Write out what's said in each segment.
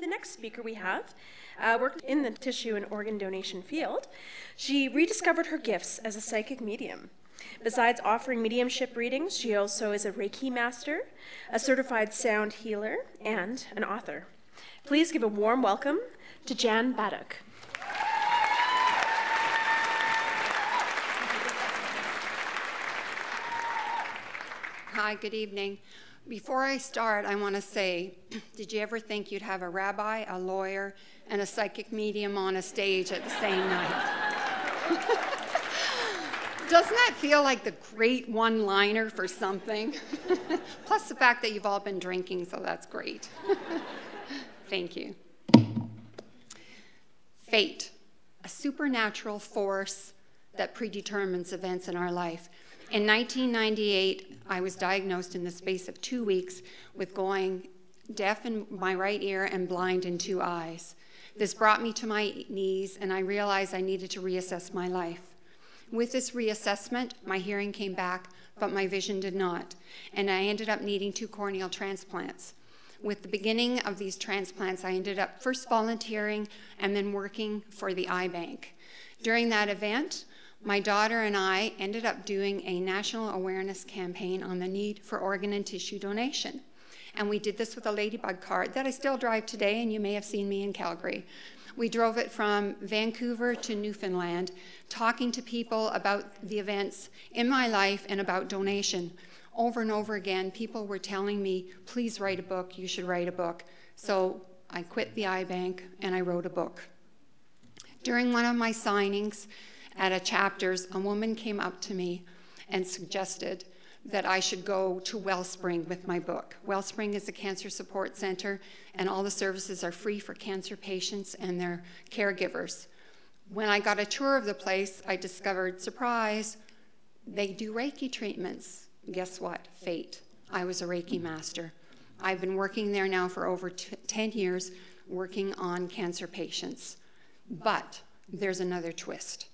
The next speaker we have uh, worked in the tissue and organ donation field. She rediscovered her gifts as a psychic medium. Besides offering mediumship readings, she also is a Reiki master, a certified sound healer, and an author. Please give a warm welcome to Jan Batiuk. Hi, good evening. Before I start, I want to say did you ever think you'd have a rabbi, a lawyer, and a psychic medium on a stage at the same night? Doesn't that feel like the great one liner for something? Plus the fact that you've all been drinking, so that's great. Thank you. Fate, a supernatural force that predetermines events in our life. In 1998, I was diagnosed in the space of two weeks with going deaf in my right ear and blind in two eyes. This brought me to my knees, and I realized I needed to reassess my life. With this reassessment, my hearing came back, but my vision did not, and I ended up needing two corneal transplants. With the beginning of these transplants, I ended up first volunteering and then working for the eye bank. During that event, my daughter and I ended up doing a national awareness campaign on the need for organ and tissue donation. And we did this with a ladybug cart that I still drive today, and you may have seen me in Calgary. We drove it from Vancouver to Newfoundland, talking to people about the events in my life and about donation. Over and over again, people were telling me, please write a book, you should write a book. So I quit the eye bank and I wrote a book. During one of my signings, at a chapters, a woman came up to me and suggested that I should go to Wellspring with my book. Wellspring is a cancer support center, and all the services are free for cancer patients and their caregivers. When I got a tour of the place, I discovered, surprise, they do Reiki treatments. Guess what? Fate. I was a Reiki master. I've been working there now for over 10 years, working on cancer patients. But there's another twist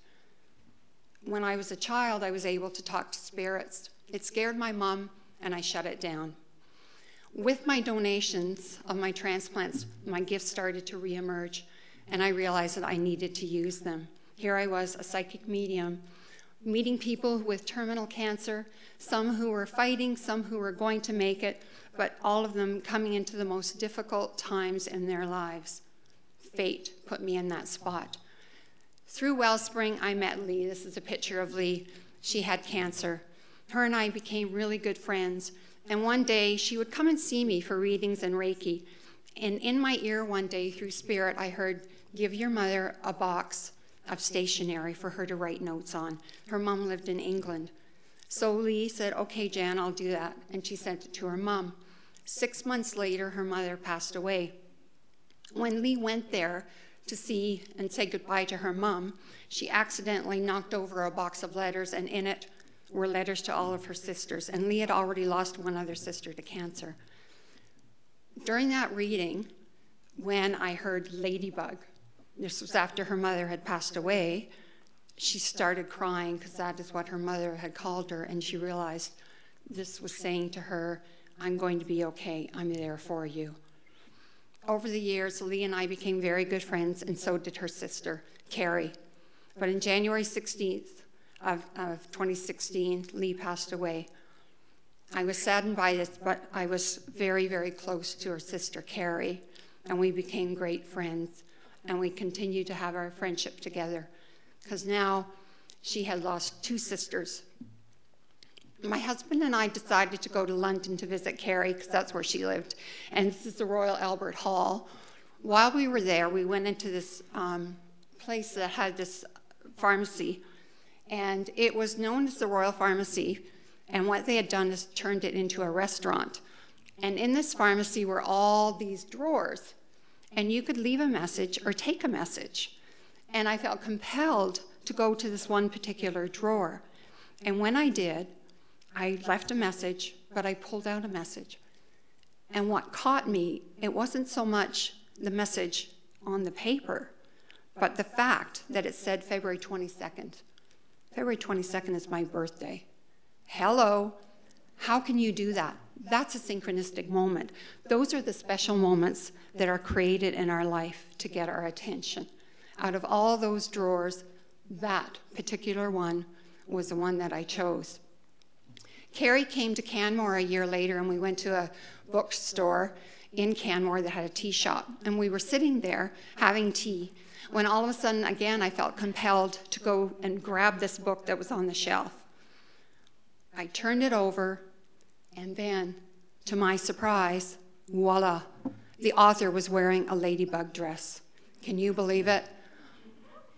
when I was a child, I was able to talk to spirits. It scared my mom, and I shut it down. With my donations of my transplants, my gifts started to reemerge, and I realized that I needed to use them. Here I was, a psychic medium, meeting people with terminal cancer, some who were fighting, some who were going to make it, but all of them coming into the most difficult times in their lives. Fate put me in that spot. Through Wellspring, I met Lee. This is a picture of Lee. She had cancer. Her and I became really good friends. And one day, she would come and see me for readings and Reiki. And in my ear one day, through spirit, I heard, Give your mother a box of stationery for her to write notes on. Her mom lived in England. So Lee said, Okay, Jan, I'll do that. And she sent it to her mom. Six months later, her mother passed away. When Lee went there, to see and say goodbye to her mom, she accidentally knocked over a box of letters, and in it were letters to all of her sisters. And Lee had already lost one other sister to cancer. During that reading, when I heard Ladybug, this was after her mother had passed away, she started crying because that is what her mother had called her, and she realized this was saying to her, I'm going to be okay, I'm there for you. Over the years, Lee and I became very good friends, and so did her sister, Carrie. But on January 16th of, of 2016, Lee passed away. I was saddened by this, but I was very, very close to her sister, Carrie, and we became great friends, and we continued to have our friendship together. Because now she had lost two sisters my husband and I decided to go to London to visit Carrie because that's where she lived. And this is the Royal Albert Hall. While we were there, we went into this um, place that had this pharmacy, and it was known as the Royal Pharmacy. And what they had done is turned it into a restaurant. And in this pharmacy were all these drawers, and you could leave a message or take a message. And I felt compelled to go to this one particular drawer. And when I did, I left a message, but I pulled out a message. And what caught me, it wasn't so much the message on the paper, but the fact that it said February 22nd. February 22nd is my birthday. Hello, how can you do that? That's a synchronistic moment. Those are the special moments that are created in our life to get our attention. Out of all those drawers, that particular one was the one that I chose. Carrie came to Canmore a year later, and we went to a bookstore in Canmore that had a tea shop. And we were sitting there having tea when all of a sudden, again, I felt compelled to go and grab this book that was on the shelf. I turned it over, and then, to my surprise, voila, the author was wearing a ladybug dress. Can you believe it?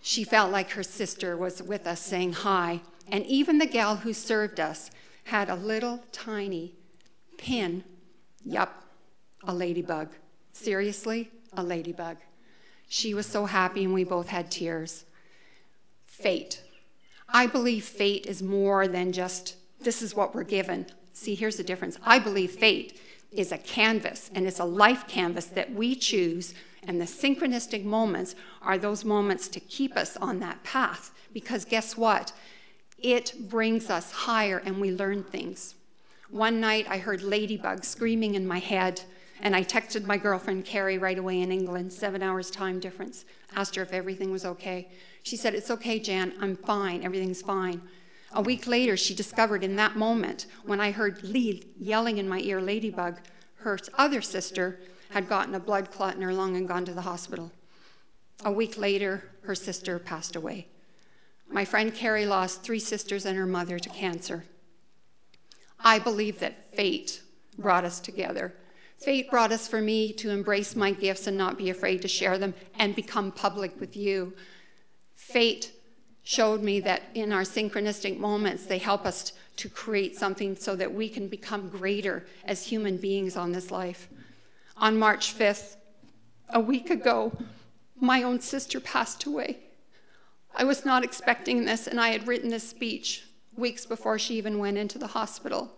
She felt like her sister was with us saying hi. And even the gal who served us had a little tiny pin. Yup, a ladybug. Seriously, a ladybug. She was so happy, and we both had tears. Fate. I believe fate is more than just this is what we're given. See, here's the difference. I believe fate is a canvas, and it's a life canvas that we choose and the synchronistic moments are those moments to keep us on that path. Because guess what? It brings us higher and we learn things. One night I heard ladybugs screaming in my head, and I texted my girlfriend Carrie right away in England, seven hours time difference, asked her if everything was okay. She said, It's okay, Jan, I'm fine, everything's fine. A week later, she discovered in that moment, when I heard Lee yelling in my ear, Ladybug, her other sister had gotten a blood clot in her lung and gone to the hospital. A week later, her sister passed away. My friend Carrie lost three sisters and her mother to cancer. I believe that fate brought us together. Fate brought us for me to embrace my gifts and not be afraid to share them and become public with you. Fate showed me that in our synchronistic moments, they help us to create something so that we can become greater as human beings on this life on March 5th, a week ago, my own sister passed away. I was not expecting this, and I had written this speech weeks before she even went into the hospital.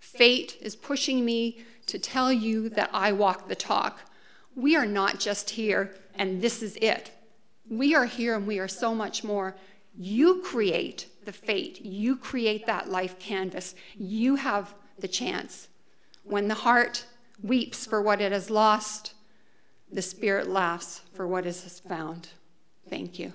Fate is pushing me to tell you that I walk the talk. We are not just here and this is it. We are here and we are so much more. You create the fate, you create that life canvas. You have the chance. When the heart weeps for what it has lost, the Spirit laughs for what it has found. Thank you.